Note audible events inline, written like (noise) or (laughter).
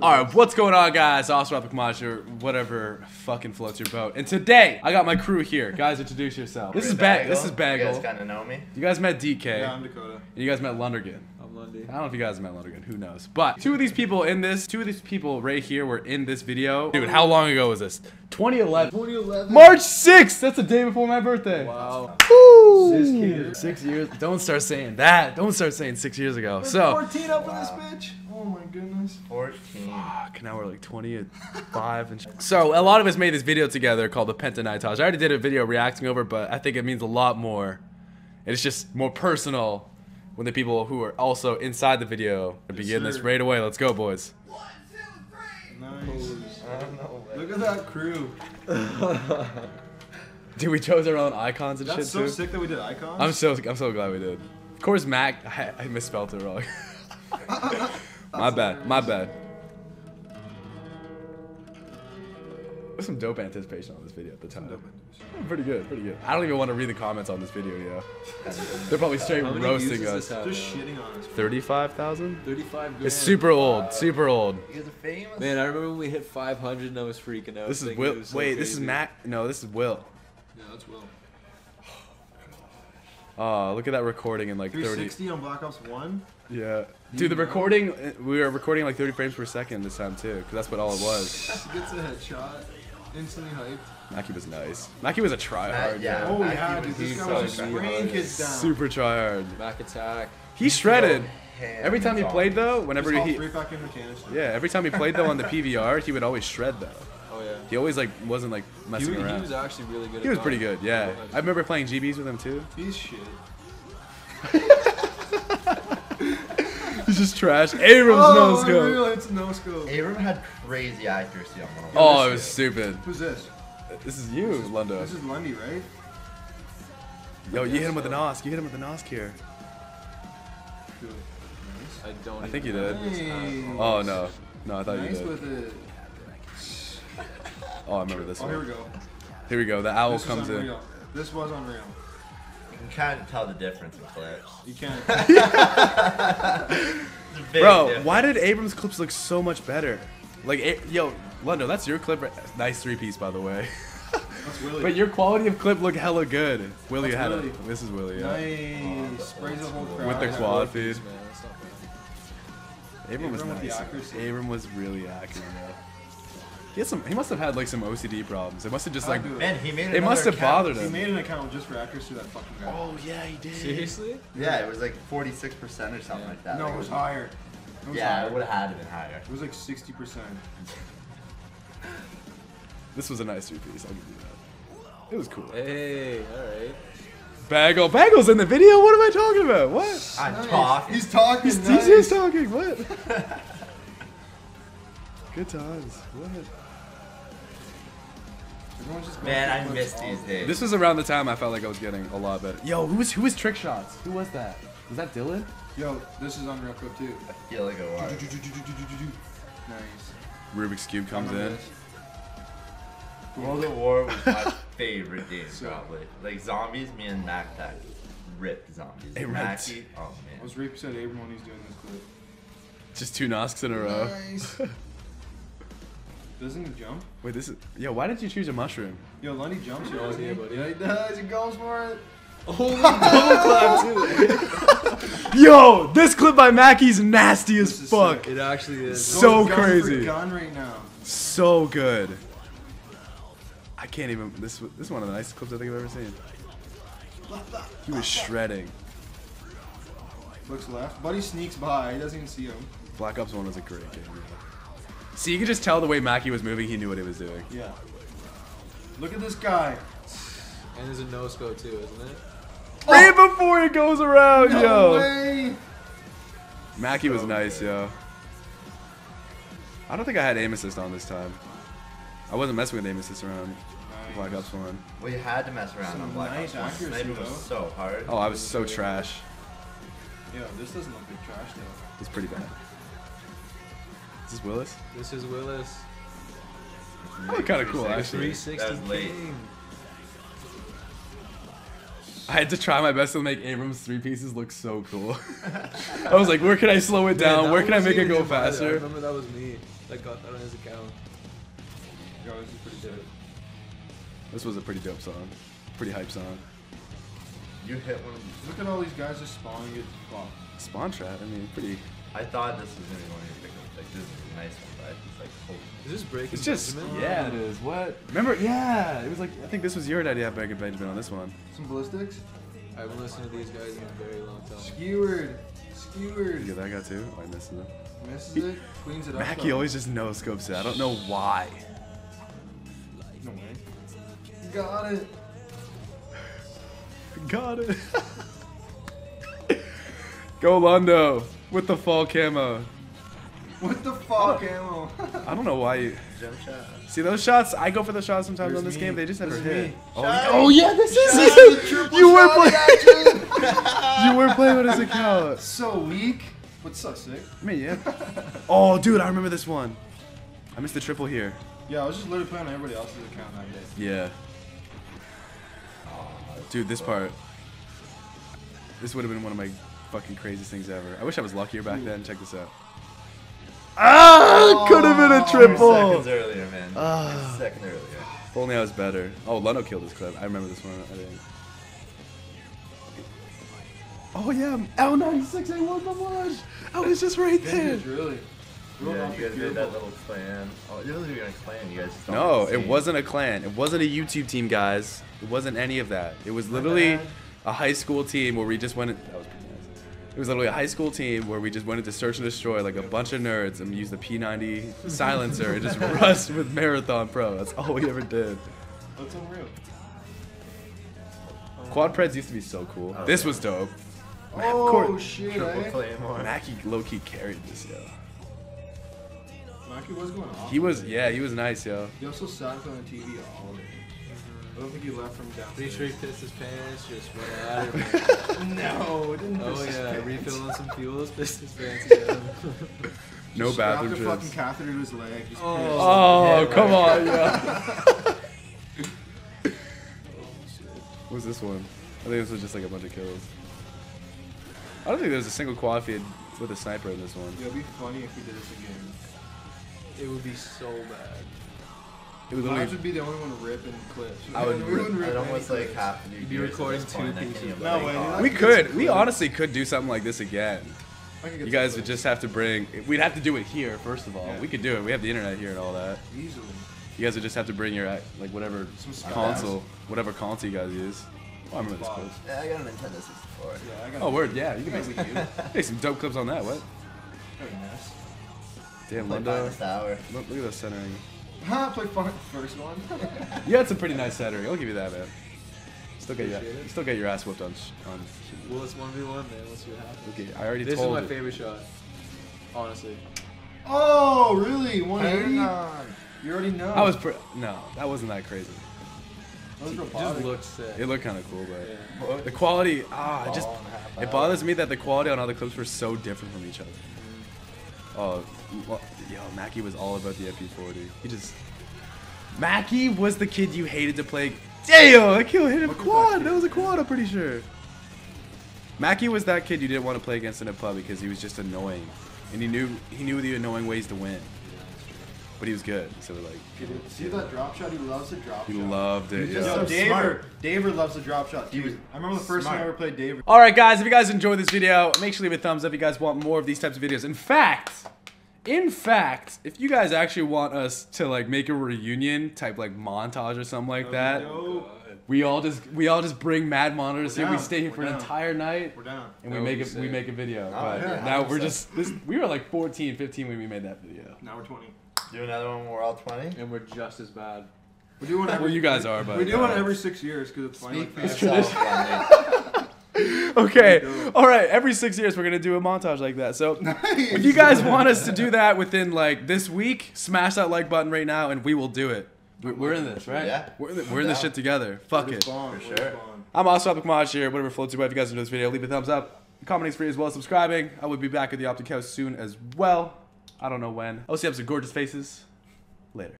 All right, what's going on, guys? Oscar Pamaj or whatever fucking floats your boat. And today, I got my crew here. Guys, introduce yourself. This is Bagel. This is You guys Bagel. kind of know me. You guys met DK. Yeah, I'm Dakota. and you guys met Lundergan. I'm Lundy. I don't know if you guys met Lundergan. Who knows? But two of these people in this, two of these people right here were in this video. Dude, how long ago was this? 2011. 2011. March 6th. That's the day before my birthday. Wow. Woo! Six years. Six years. Don't start saying that. Don't start saying six years ago. So. 14 up in this bitch. Oh my goodness. 14. Fuck, now we're like 25 and sh- (laughs) So, a lot of us made this video together called the Pentanitage. I already did a video reacting over, but I think it means a lot more. And it's just more personal when the people who are also inside the video begin this right away. Let's go, boys. One, two, three. Nice. I don't know. Look at that crew. (laughs) Dude, we chose our own icons and That's shit so too. sick that we did icons. I'm so I'm so glad we did. Of course, Mac. I, I misspelled it wrong. (laughs) my bad. My bad. There's some dope anticipation on this video at the time. Pretty good, pretty good. I don't even want to read the comments on this video, yo. (laughs) They're probably straight roasting us. this have, Just shitting on us. Thirty-five thousand? 35 grand. It's super old, super old. You guys are famous. Man, I remember when we hit 500 and I was freaking out. This is Will. so Wait, this is Matt. No, this is Will. Yeah, that's Will. (sighs) Oh, look at that recording in like 30. 360 on Black Ops 1. Yeah. Dude, the recording, uh, we were recording like 30 frames per second this time too, because that's what all it was. He gets a headshot. Instantly hyped. Mackie was nice. Mackie was a tryhard. yeah. Oh I yeah, keep dude. This it guy so was just good. spraying kids down. Super tryhard. Mac attack. He shredded. Ham Every time he played though, whenever all he, three fucking mechanics. yeah, every time he played though on the (laughs) PVR, he would always shred though. Oh yeah. He always like wasn't like messing wa- he around. was actually really good. He at was pretty good, yeah. I remember playing GBs with him too. He's shit. (laughs) He's just trash. Abrams oh, no unreal, scope. It's no scope. Abram had crazy accuracy on one of them. Oh, it was stupid. Who's this? This is you, Lundo. This is Lundy, right? Yo, you hit him with the Nosk. You hit him with the Nosk here. Good. I don't. I think even you did. Nice. Oh no, no, I thought Nice you did. with it. Oh, I remember this Oh, here we one. go. Here we go. The owl This comes in. This was unreal. You can kind of tell the difference in clips. You can't. (laughs) (laughs) It's a big Bro, difference. why did Abrams clips look so much better? Like, A- yo, Lundo, that's your clip. Nice three piece, by the way. (laughs) That's Willie. But your quality of clip looked hella good. Willie That's had Willie. it. This is Willie, yeah. Nice. Sprays the whole crowd. With the quad feed. Man, that's not bad. Abram was Abram with nice. Abram was really accurate. Yeah. He had some. He must have had like some OCD problems. It must have just like. Man, he made It must another have bothered him. He made an account just for accuracy. That fucking guy. Oh yeah, he did. Seriously? Yeah, it was like 46% or something Yeah. like that. no, Like, it was higher. It Yeah, higher. it would have had to been higher. It was like 60%. (laughs) This was a nice three piece. I'll give you that. It was cool. Hey, all right. Bagel, Bagel's in the video. What am I talking about? What? I'm Nice. talking. He's talking. He's, nice. he's just talking. What? (laughs) Good times. What? Everyone's just going Man, I clips miss oh, these days. This was around the time I felt like I was getting a lot better. Yo, who was who was trick shots? Who was that? Was that Dylan? Yo, this is unreal clip too. I feel like it was. Nice. Rubik's cube comes in. this? World at War was my (laughs) favorite game, So- probably. Like zombies, me and Mac Tech ripped zombies. Hey, ripped. Mackie, oh I man. was raped said Abram when he's doing this clip. Just two Nosks in a row. Nice. (laughs) Doesn't he jump? Wait, this is yo. Why did you choose a mushroom? Yo, Lundy jumps here, No doesn't he? buddy. Yeah, he does. He goes for it. Holy double clap too. (laughs) Yo, this clip by Mackey's nasty as fuck. sick. It actually is. So Going gun for crazy. Gun right now. So good. I can't even. This this is one of the nicest clips I think I've ever seen. He was shredding. Looks left. Buddy sneaks by. He doesn't even see him. Black Ops One was a great game. See, you could just tell the way Mackey was moving. He knew what he was doing. Yeah. Look at this guy. And there's a no scope too, isn't it? Right oh. before it goes around, No yo. way. Mackey was nice, good. yo. I don't think I had aim assist on this time. I wasn't messing with aim assist around Black Ops One. We had to mess around Some on Black nice Ops 1. accuracy, Sniping was so hard. Oh, I was so trash. Yo, this doesn't look like trash though. It's pretty bad. This is this Willis? This is Willis. Oh, kind of cool, actually. 360 late. king. I had to try my best to make Abrams three pieces look so cool. (laughs) I was like, where can I slow it down? Man, where can I make it go in my head. I faster? remember that was me. That got that on his account. Yo, this is pretty dope. This was a pretty dope song. Pretty hype song. You hit one of these. Look at all these guys just spawning it. Wow. Spawn trap, I mean, pretty. I thought this was gonna be one of your pickups. Like this is a nice one, but it's like holy. Is this breaking It's just, Benjamin? yeah, it is. What? Remember, yeah, it was like, I think this was your idea, Breaking Benjamin, on this one. Some ballistics. I haven't listened to these guys in a very long time. Skewered. You Skewered. get that guy too? Oh, I missed it. Misses it. Cleans it up. Mackie always just no scopes it. I don't know why. No way. Got it. (laughs) Got it. (laughs) Go Lundo with the fall camo. What the fuck, ammo? I don't know why you Jump shot. see those shots. I go for the shots sometimes There's on this me. game. They just never There's hit. Oh, oh yeah, this is it. (laughs) (laughs) You were playing. action. you were playing on his account. so weak, but so sick. I mean, yeah. (laughs) Oh, dude, I remember this one. I missed the triple here. Yeah, I was just literally playing on everybody else's account that day. Yeah. Dude, this part. This would have been one of my fucking craziest things ever. I wish I was luckier back then. Check this out. Ah, could have been a triple. seconds earlier, man. Ah. Second earlier. If only I was better. Oh, Leno killed this clip. I remember this one. I didn't. Oh yeah, L96A1 Mamage. I was just right there. Vintage, really. Real Yeah, you guys did that little clan. Oh, you wasn't even a clan. You guys just No, it wasn't a clan. It wasn't a YouTube team, guys. It wasn't any of that. It was literally a high school team where we just went. It was literally a high school team where we just went into search and destroy like a bunch of nerds and used the P90 silencer and just (laughs) rushed with Marathon Pro. That's all we ever did. That's unreal. Quad Preds used to be so cool. Oh, This yeah. was dope. Oh court- shit, Triple eh? claymore. Mackie low key carried this, yo. Mackie was going off. He was, yeah, he was nice, yo. He also sat on the TV all day. I don't think he left from Pretty sure he pissed his pants, just went out of (laughs) it. No, it didn't. Oh piss his yeah, pants. refilling some fuels, pissed his pants (laughs) again. No Just bathroom strapped a fucking trips. catheter to his leg. Just Oh. pissed. Oh, Yeah, come right. on, yo. (laughs) what was this one? I think this was just like a bunch of kills. I don't think there was a single quad feed with a sniper in this one. Yeah, it'd be funny if we did this again. It would be so bad. It was Mine literally would be the only one ripping clips. I would We wouldn't I'd almost like clips. half of you You'd be recording point two that pieces. even No way, talk. dude. we could could. We some honestly could do something like this again. I could get You guys would just have to bring. We'd have to do it here first of all. Yeah. We could do it. We have the internet here and all that. easily. You guys would just have to bring your uh, like whatever Some console, whatever console you guys use. Oh, I remember this clip. Yeah, I got a Nintendo 64. Yeah, I got. Oh, word, yeah, you can make some, hey, (laughs) some dope clips on that. What? Very nice. Damn, Play Lundo. Finest Hour. Look, look at that centering. Ha! Play fun first one. You had some pretty nice centering. I'll give you that, man. Still get your, it. still get your ass whooped on. sh- on Well, it's one v one, man. Let's see what happens. okay, I already This is my you. favorite shot. Honestly. oh, really? 180? You already know. I was pre- no, that wasn't that crazy. That was It just robotic. looks sick. It looked kind of cool, but Yeah. the quality, ah, it just Ball and a half it bothers me that the quality on all the clips were so different from each other. Oh, yo, Mackie was all about the MP40. He just Mackie was the kid you hated to play. Damn, that kill hit him Look at that quad. That was a quad, I'm pretty sure. Mackie was that kid you didn't want to play against in a pub because he was just annoying, and he knew he knew the annoying ways to win. But he was good, so we're like, See that drop shot? He loves the drop he shot. He loved it. He's yo. just Yo, so Daver, smart. Daver loves the drop shot. He was I remember the first time I ever played Daver. All right, guys, if you guys enjoyed this video, make sure to leave a thumbs up if you guys want more of these types of videos. In fact, in fact, if you guys actually want us to like make a reunion type like montage or something like that, Dope. we all just we all just bring mad monitors We're here. We stay here We're for an entire night. We're down. And That we make be it. We make a video. Oh, but yeah, now we're just this. We were like 14, 15 when we made that video. Now we're 20. Do another one where we're all 20? And we're just as bad. We do one every. Well, you guys are, but we do one every six years because it's funny. Speak for yourself, (laughs) Okay. All right. Every six years, we're gonna do a montage like that. So, (laughs) if you guys want us to do that within like this week, smash that like button right now, and we will do it. We're, we're in this, right? Yeah. We're in, the, we're in this shit together. Fuck it. Bond, For sure. I'm also Epic Mod here. Whatever floats your boat. If you guys enjoyed this video, leave a thumbs up. Commenting is free as well as subscribing. I will be back at the Optic House soon as well. I don't know when. Have some gorgeous faces.